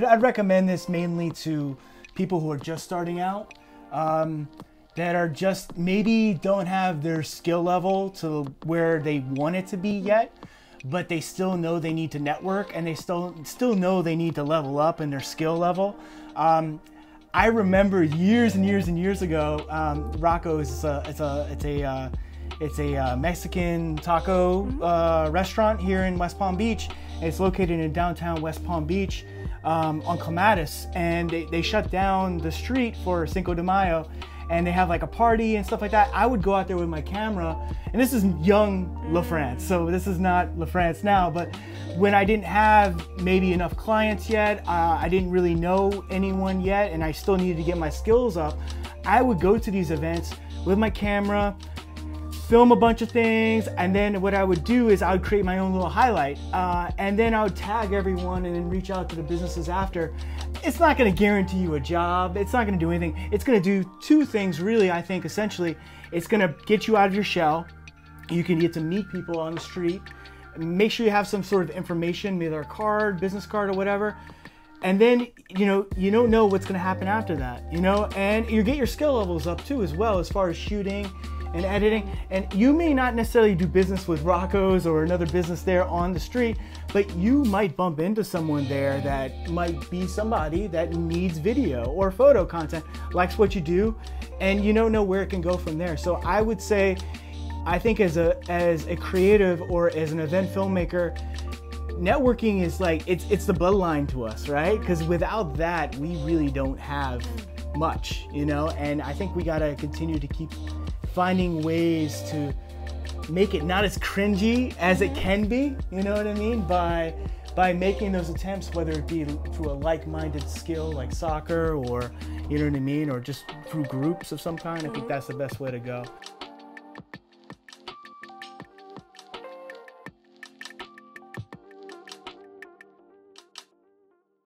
I'd, I'd recommend this mainly to people who are just starting out, um, that are just maybe don't have their skill level to where they want it to be yet, but they still know they need to network and they still still know they need to level up in their skill level. Um, I remember years and years and years ago, um, Rocco's is a, it's a, it's a, uh, it's a uh, Mexican taco uh, restaurant here in West Palm Beach. It's located in downtown West Palm Beach um, on Clematis, and they, they shut down the street for Cinco de Mayo, and they have like a party and stuff like that. I would go out there with my camera, and this is young LaFrance, so this is not LaFrance now, but when I didn't have maybe enough clients yet, uh, I didn't really know anyone yet, and I still needed to get my skills up, I would go to these events with my camera, film a bunch of things, and then what I would do is I would create my own little highlight, uh, and then I would tag everyone and then reach out to the businesses after. It's not going to guarantee you a job. It's not going to do anything. It's going to do two things, really. I think essentially, it's going to get you out of your shell. You can get to meet people on the street. Make sure you have some sort of information, either a card, business card, or whatever and then you know you don't know what's going to happen after that you know and you get your skill levels up too as well as far as shooting and editing. And you may not necessarily do business with Rocco's or another business there on the street, but you might bump into someone there that might be somebody that needs video or photo content, likes what you do, and you don't know where it can go from there. So I would say, I think as a as a creative or as an event filmmaker, networking is like it's it's the bloodline to us, right? Because without that, we really don't have much, you know. And I think we gotta continue to keep finding ways to make it not as cringy as it mm-hmm. can be, you know what I mean? By by making those attempts, whether it be through a like-minded skill like soccer or you know what I mean, or just through groups of some kind, I think mm-hmm. that's the best way to go.